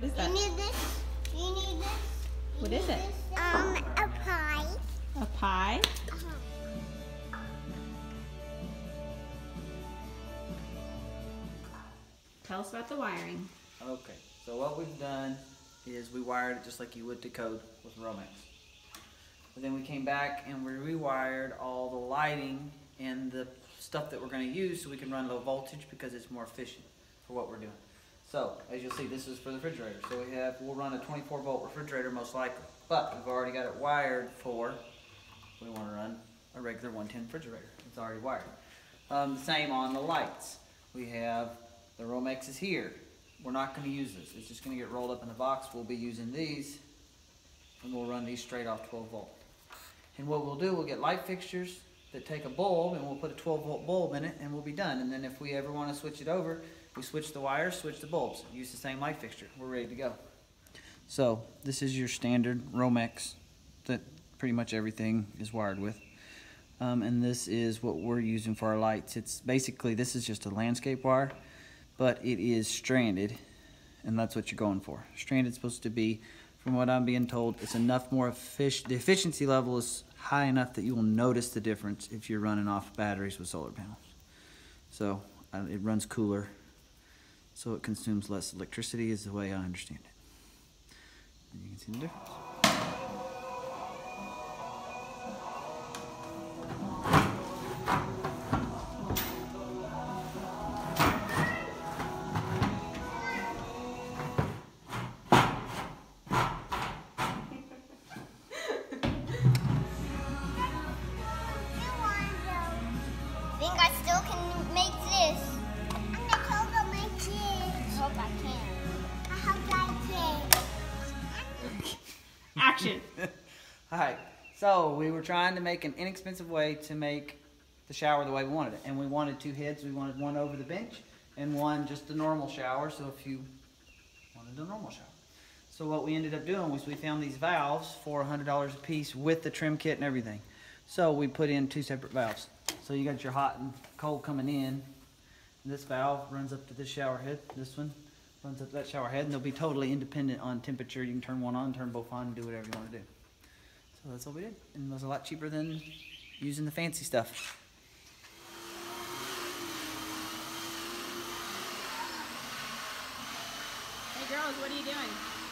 What is that? You need this. You need this. You What is need it? this. Um, a pie. A pie? Tell us about the wiring. Okay, so what we've done is we wired it just like you would to code with Romex. But then we came back and we rewired all the lighting and the stuff that we're gonna use so we can run low voltage because it's more efficient for what we're doing. So, as you'll see, this is for the refrigerator. So we have, we'll run a twenty-four volt refrigerator most likely, but we've already got it wired for, we wanna run a regular one-ten refrigerator. It's already wired. Um, the same on the lights. We have, the Romex is here. We're not gonna use this. It's just gonna get rolled up in the box. We'll be using these and we'll run these straight off twelve volt. And what we'll do, we'll get light fixtures that take a bulb and we'll put a twelve volt bulb in it and we'll be done. And then if we ever wanna switch it over, we switch the wires, switch the bulbs, use the same light fixture. We're ready to go. So this is your standard Romex that pretty much everything is wired with. Um, and this is what we're using for our lights. It's basically, this is just a landscape wire, but it is stranded, and that's what you're going for. Stranded is supposed to be, from what I'm being told, it's enough more efficient, the efficiency level is high enough that you will notice the difference if you're running off batteries with solar panels. So, uh, it runs cooler, so it consumes less electricity is the way I understand it. And you can see the difference. Action! Alright, so we were trying to make an inexpensive way to make the shower the way we wanted it. And we wanted two heads. We wanted one over the bench and one just a normal shower. So if you wanted a normal shower. So what we ended up doing was we found these valves for $100 a piece with the trim kit and everything. So we put in two separate valves. So you got your hot and cold coming in. This valve runs up to this shower head. This one runs up that shower head, and they'll be totally independent on temperature. You can turn one on, turn both on, do whatever you want to do. So that's what we did, and it was a lot cheaper than using the fancy stuff. Hey girls, what are you doing?